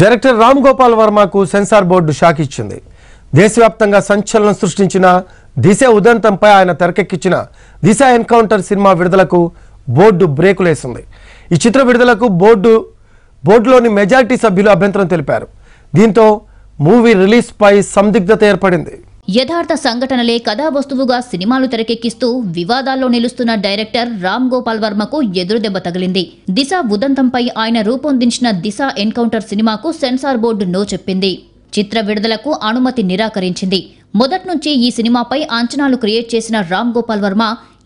Director Ram Gopal వర్మకు censor board shock ఇచ్చింది. దేశవ్యాప్తంగా సంచలనం సృష్టించిన దిశ ఉదంతంపై ఆయన తెరకెక్కించిన దిశ ఎన్కౌంటర్ సినిమా విడుదలకు బోర్డు బ్రేకులేసింది. ఈ చిత్ర విడుదలకు బోర్డు బోర్డులోని మెజారిటీ సభ్యులు అభ్యంతరం తెలిపారు. దీంతో మూవీ రిలీజ్పై సందిగ్ధత ఏర్పడింది. యథార్థ సంఘటనలే కథావస్తువుగా సినిమాలు తెరకెక్కిస్తూ వివాదాల్లో నిలుస్తున్న డైరెక్టర్ రామ్ గోపాల్ వర్మకు ఎదురుదెబ్బ తగిలింది. దిశ ఉదంతంపై ఆయన రూపొందించిన దిశ ఎన్కౌంటర్ సినిమాకు సెన్సార్ బోర్డు నో చెప్పింది. చిత్ర విడుదలకు అనుమతి నిరాకరించింది. మొదట్నుంచి ఈ సినిమాపై అంచనాలు క్రియేట్ చేసిన రామ్ గోపాల్ వర్మ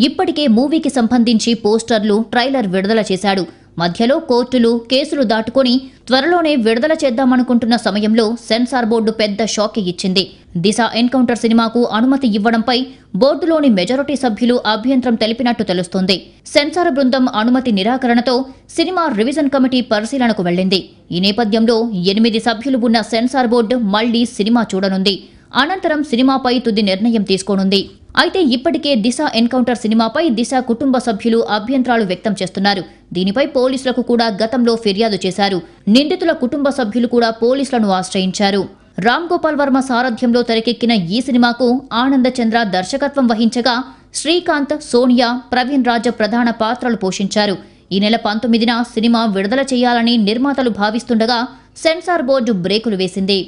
ఇప్పటికే మూవీకి సంబంధించి పోస్టర్లు ట్రైలర్ విడుదల చేశాడు. మధ్యలో కోర్టులు కేసులు దాటుకొని త్వరలోనే విడుదల చేద్దామనుకుంటున్న సమయంలో సెన్సార్ బోర్డు పెద్ద షాక్ ఇచ్చింది. దిశ ఎన్కౌంటర్ సినిమాకు అనుమతి ఇవ్వడంపై బోర్డులోని మెజారిటీ సభ్యులు అభ్యంతరం తెలిపినట్టు తెలుస్తోంది. సెన్సార్ బృందం అనుమతి నిరాకరణతో సినిమా రివిజన్ కమిటీ పరిశీలనకు వెళ్ళింది ఈ నేపథ్యంలో ఎనిమిది సభ్యులు ఉన్న సెన్సార్ బోర్డు మళ్ళీ సినిమా చూడనుంది. అనంతరం సినిమాపై తుది నిర్ణయం తీసుకోనుంది. అయితే ఇప్పటికే దిశ ఎన్కౌంటర్ సినిమాపై దిశ కుటుంబ సభ్యులు అభ్యంతరాలు వ్యక్తం చేస్తున్నారు. దీనిపై పోలీసులకు కూడా గతంలో ఫిర్యాదు చేశారు. నిందితుల కుటుంబ సభ్యులు కూడా పోలీసులను ఆశ్రయించారు. రామ్ గోపాల్ వర్మ సారథ్యంలో తెరకెక్కిన ఈ సినిమాకు ఆనంద చంద్ర దర్శకత్వం వహించగా శ్రీకాంత్ సోనియా ప్రవీణ్ రాజ ప్రధాన పాత్రలు పోషించారు. ఈ నెల పంతొమ్మిదిన సినిమా విడుదల చేయాలని నిర్మాతలు భావిస్తుండగా సెన్సార్ బోర్డు బ్రేకులు వేసింది.